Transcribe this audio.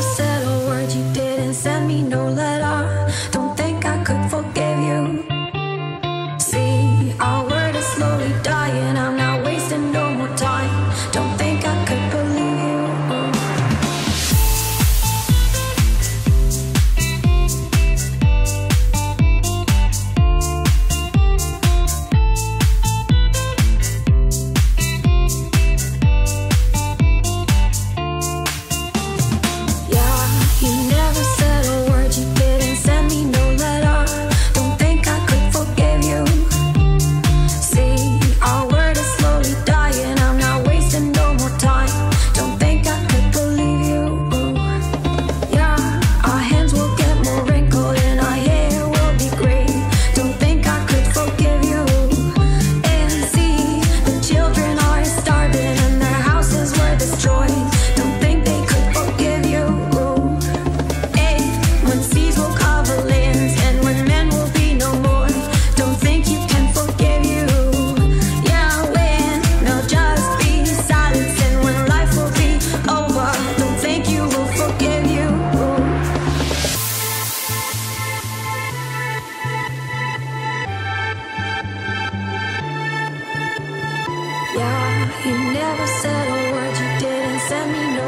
myself You never said a word, you didn't send me no